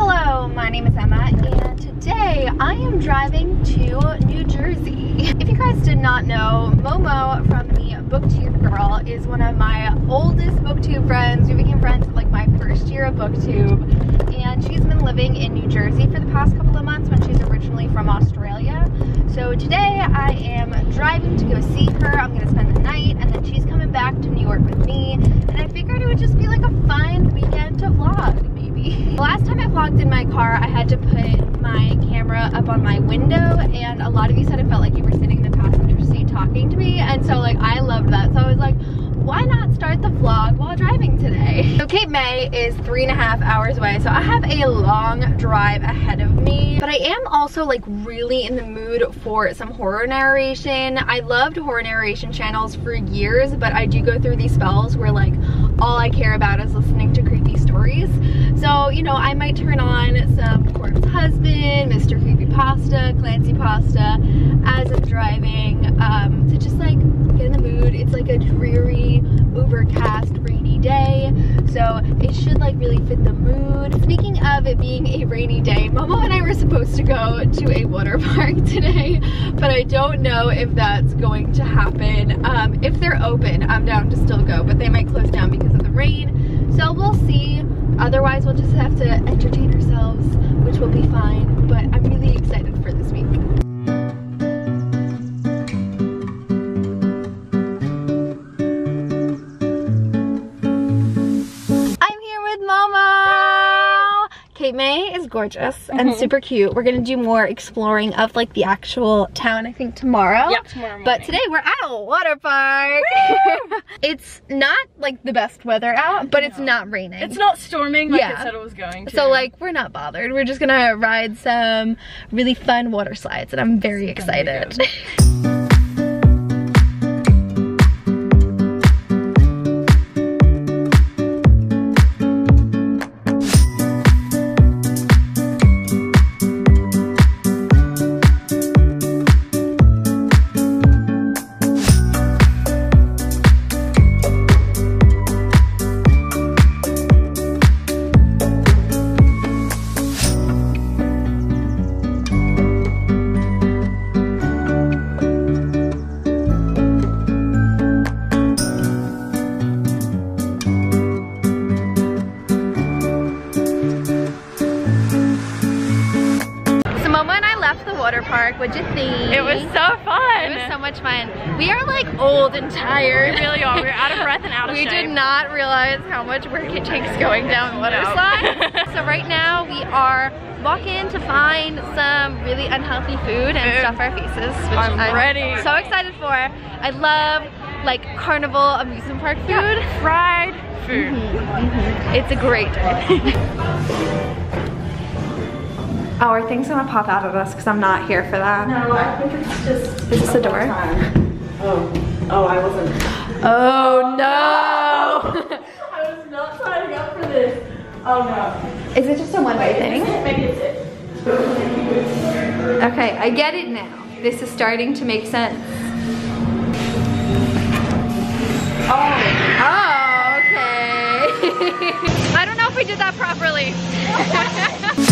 Hello, my name is Emma and today I am driving to New Jersey. If you guys did not know, Momo from the BookTube Girl is one of my oldest BookTube friends. We became friends like my first year of BookTube and she's been living in New Jersey for the past couple of months when she's originally from Australia. So today I am driving to go see her. I'm gonna spend the night and then she's coming back to New York with me and I figured it would just be like a fun weekend to vlog. The last time I vlogged in my car, I had to put my camera up on my window and a lot of you said it felt like you were sitting in the passenger seat talking to me and so like I loved that. So I was like, why not start the vlog while driving today? So Cape May is three and a half hours away, so I have a long drive ahead of me. But I am also like really in the mood for some horror narration. I loved horror narration channels for years, but I do go through these spells where like all I care about is listening to creepy stories. So, you know, I might turn on some Corpse Husband, Mr. Creepy Pasta, Clancy Pasta as I'm driving um, to just like get in the mood. It's like a dreary, overcast, rainy day. So it should like really fit the mood. Speaking of it being a rainy day, Momo and I were supposed to go to a water park today, but I don't know if that's going to happen. Um, if they're open, I'm down to still go, but they might close down because of the rain. So we'll see. Otherwise, we'll just have to entertain ourselves, which will be fine. But I'm really excited for this May is gorgeous and Mm-hmm. super cute. We're gonna do more exploring of like the actual town, I think tomorrow. Yeah, tomorrow But today we're at a water park. it's not like the best weather out, but it's not raining. It's not storming like Yeah. it said it was going to. So like we're not bothered. We're just gonna ride some really fun water slides and I'm very It's excited. What'd you think? it was so fun. It was so much fun. We are like old and tired. We really are. We're out of breath and out of We shape. did not realize how much work it takes going down the water No. slide. so right now we are walking to find some really unhealthy food and stuff our faces, which I'm ready. so excited for. I love like carnival amusement park food. Yeah, fried food. Mm-hmm. Mm-hmm. It's a great day. oh, are things gonna pop out at us because I'm not here for that? No, I think it's just. Is this a door? Oh, oh, I wasn't. Oh no! I was not signing up for this. Oh no. Is it just a one-way thing? Maybe it's it. Okay, I get it now. This is starting to make sense. Oh. Oh, okay. I don't know if we did that properly.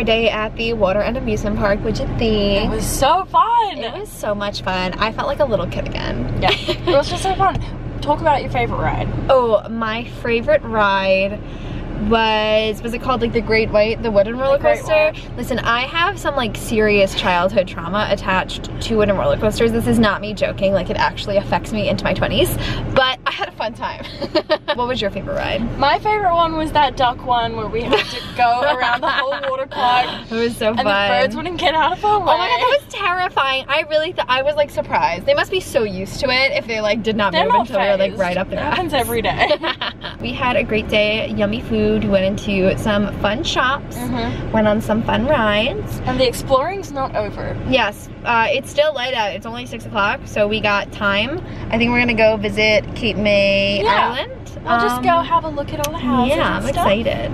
our day at the water and amusement park. What'd you think? It was so fun. It was so much fun. I felt like a little kid again. Yeah, it was just so fun. Talk about your favorite ride. Oh, my favorite ride was was it called like the Great White, the wooden roller coaster? Listen, I have some like serious childhood trauma attached to wooden roller coasters. This is not me joking, like it actually affects me into my 20s, but I had a fun time. what was your favorite ride? My favorite one was that duck one where we had to go around the whole water park It was so and fun. And the birds wouldn't get out of our way. Oh my god, that was terrifying. I really thought I was like surprised. They must be so used to it if they like did not They're move not until they were like right up It their happens every day. we had a great day, yummy food. We went into some fun shops, Mhm. went on some fun rides. And the exploring's not over. Yes, uh, it's still light out. It's only six o'clock, so we got time. I think we're gonna go visit Cape May Yeah. Island. We'll just Um, go have a look at all the houses Yeah, I'm excited.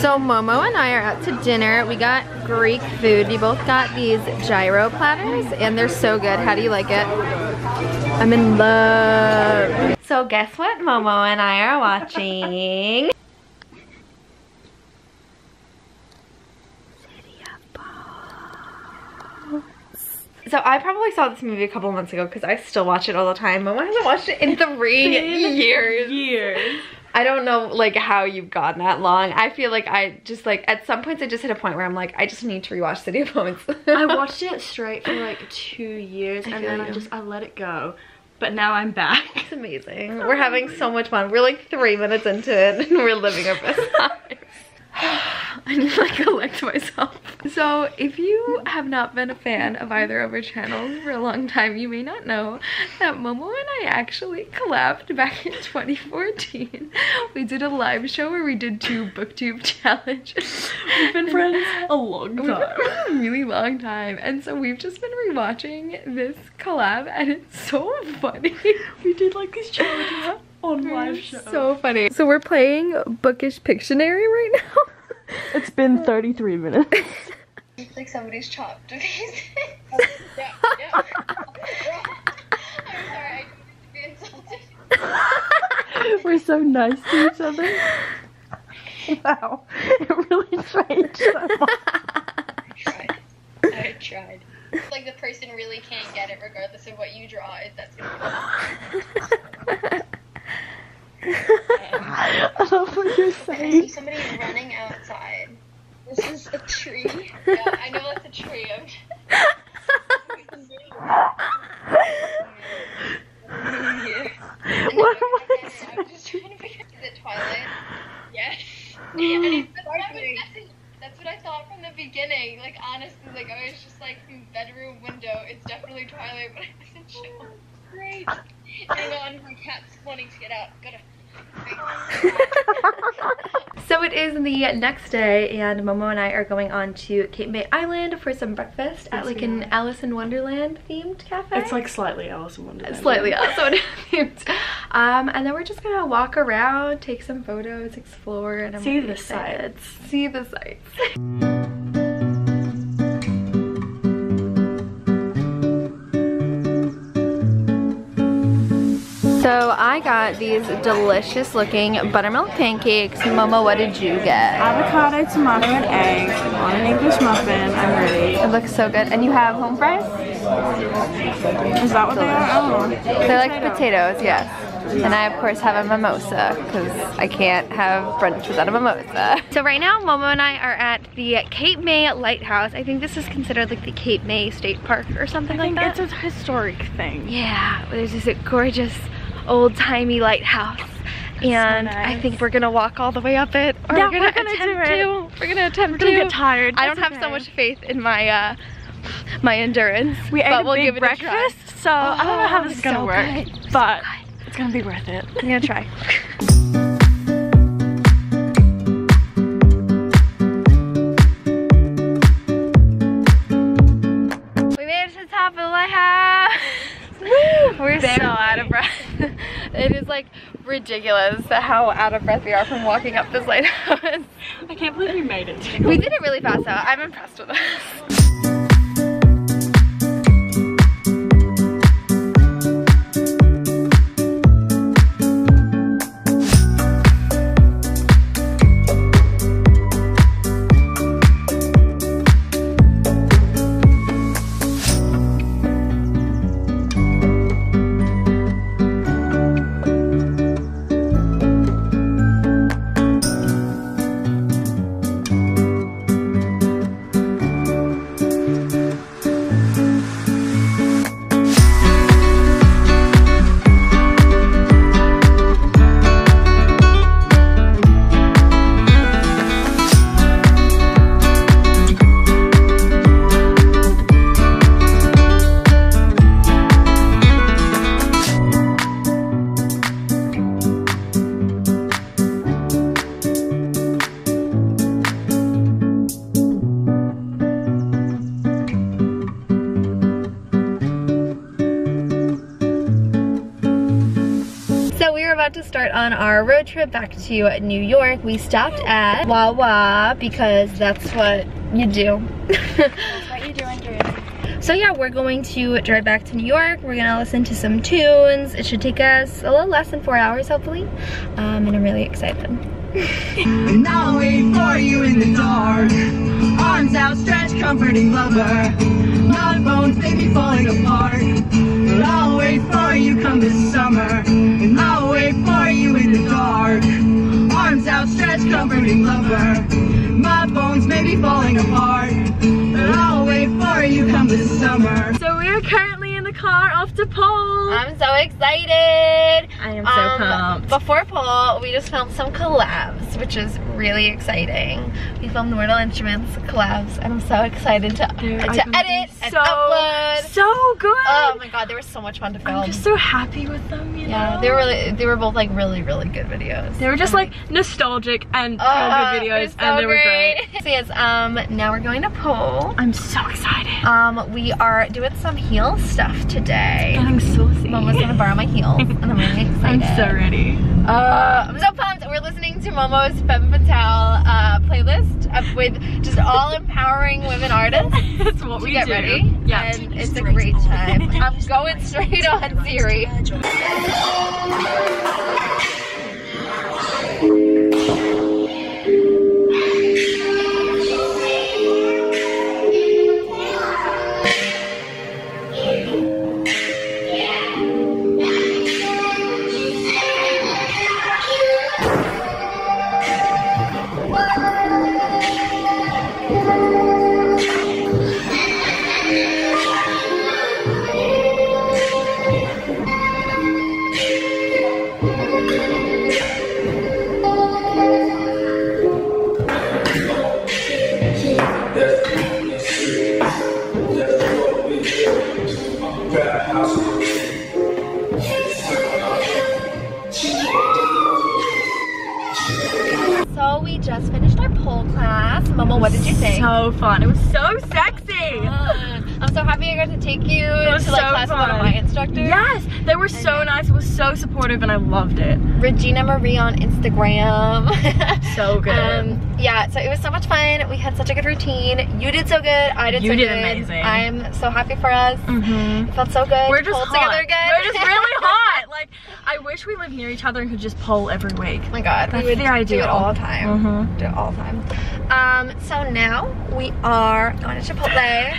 So Momo and I are out to dinner. We got Greek food. We both got these gyro platters and they're so good. How do you like it? I'm in love. So guess what Momo and I are watching? So I probably saw this movie a couple months ago because I still watch it all the time. Momo hasn't watched it in three years. Years. I don't know like how you've gone that long. I feel like I just like at some points I just hit a point where I'm like I just need to rewatch City of Bones. I watched it straight for like two years I and then I just I let it go. But now I'm back. It's amazing. We're having so much fun. We're like three minutes into it and we're living our best lives. I need to like collect myself. So if you have not been a fan of either of our channels for a long time, you may not know that Momo and I actually collabed back in 2014. We did a live show where we did two booktube challenges. We've been friends a long time. a really long time. And so we've just been rewatching this collab and it's so funny. We did like these challenges on live It's show. So funny. So we're playing Bookish Pictionary right now. it's been 33 minutes. It's like somebody's chopped these. Yeah, yeah. I'm sorry, I couldn't be insulted. We're so nice to each other. Wow, it really changed so much. I tried. I tried. It's like the person really can't get it regardless of what you draw. Is that's gonna I love what you're be. I see saying. somebody running outside. This is a tree. Yeah, I know that's a tree. I'm What am I saying? I'm just trying to figure. out. Is it Twilight? Yes. And it's, that's, what I that's what I thought from the beginning. Like honestly, like I was just like hmm, bedroom window. It's definitely Twilight, but I wasn't sure. Great. Hang on, my cat's wanting to get out. Gotta. So it is the next day and Momo and I are going on to Cape May Island for some breakfast at like an are. Alice in Wonderland themed cafe. It's like slightly Alice in Wonderland. slightly also themed. Um, and then we're just gonna walk around, take some photos, explore, and I'm See really the excited. See the sights. I got these delicious looking buttermilk pancakes. Momo, what did you get? Avocado, tomato, and egg on an English muffin. I'm ready. It looks so good. And you have home fries? Is that what they are? Oh. They're like potatoes, yes. And I, of course, have a mimosa because I can't have brunch without a mimosa. So right now, Momo and I are at the Cape May Lighthouse. I think this is considered like the Cape May State Park or something I like think that. it's a historic thing. Yeah, there's this gorgeous old-timey lighthouse. and nice. I think we're gonna walk all the way up it. Or Yeah, we're gonna, we're gonna do attempt it. to. We're gonna attempt We're gonna to. get tired. I don't That's have so much faith in my uh my endurance. We ate but a we'll big give it a try. breakfast, so I don't know how Oh, this is gonna so work, good. but it's gonna be worth it. I'm gonna try. ridiculous how out of breath we are from walking up this lighthouse. I can't believe we made it. We did it really fast though. I'm impressed with us. Start on our road trip back to New York. We stopped at Wawa because that's what you do. What you Drew? so yeah, we're going to drive back to New York. We're gonna listen to some tunes. It should take us a little less than four hours, hopefully. Um, and I'm really excited. And I'll wait for you in the dark. Arms outstretched, comforting lover. My bones may be falling apart. But I'll wait for you come this summer. And I'll you in the dark. Arms outstretched, comforting lover. My bones may be falling apart. Car off to Pole. I'm so excited. I am so Um, pumped. Before Pole, we just filmed some collabs, which is really exciting. We filmed the Mortal Instruments collabs, and I'm so excited to, Dude, to edit they're and upload. So good. Oh my god, they were so much fun to film. I'm just so happy with them, you yeah, know? they were really, they were both like really, really good videos. They were just like nostalgic and oh, good videos, so and they were great. so yes, um, now we're going to Pole. I'm so excited. Um, we are doing some heel stuff today. Getting saucy. Momo's gonna borrow my heels, and I'm really excited. I'm so ready. Uh, I'm so pumped. We're listening to Momo's Femme Fatale uh, playlist uh, with just all empowering women artists. That's what we get do. ready. Yeah. And it's a great time. I'm going straight on Siri. What did you think? So fun. It was so sexy. fun. I'm so happy I got to take you to like so class with one of my instructors. Yes, they were so nice. It was so supportive, and I loved it. Regina Marie on Instagram. So good. Um, yeah, so it was so much fun. We had such a good routine. You did so good. I did You so did good. amazing. I'm so happy for us. Mm-hmm. It felt so good. We're just hot. together again. We're just really hot. Like I wish we lived near each other and could just pole every week. Oh my god, That's we would the do it all the time. Mhm. Do it all the time. Um, so now we are going to Chipotle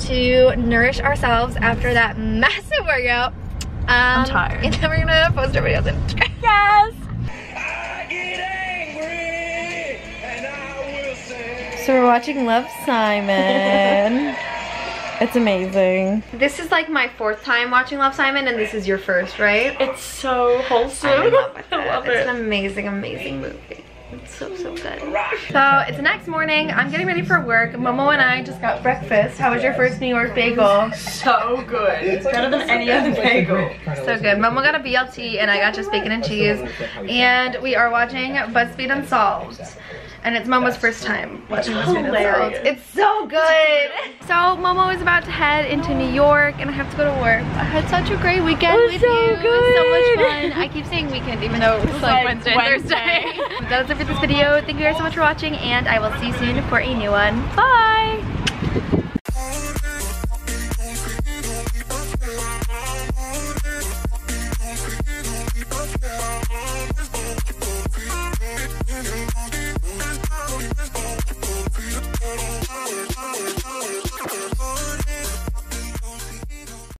to nourish ourselves after that massive workout. Um, I'm tired. And then we're gonna post our videos on Instagram. Yes. So we're watching Love Simon. It's amazing. This is like my fourth time watching Love Simon, and this is your first, right? It's so wholesome. I'm in love with I it. love It's it. an amazing, amazing movie. It's so, so good. So it's the next morning. I'm getting ready for work. Momo and I just got breakfast. How was your first New York bagel? So good. It's better than any other bagel. So good. Momo got a BLT and I got just bacon and cheese. And we are watching BuzzFeed Unsolved. And it's Momo's first time watching BuzzFeed Unsolved. It's so good. So Momo is about to head into New York and I have to go to work. I had such a great weekend It was with so you. It was so much fun. I keep saying weekend even though it was, like, like Wednesday Wednesday. Thursday. That is it for this video. Thank you guys so much for watching and I will see you soon for a new one. Bye!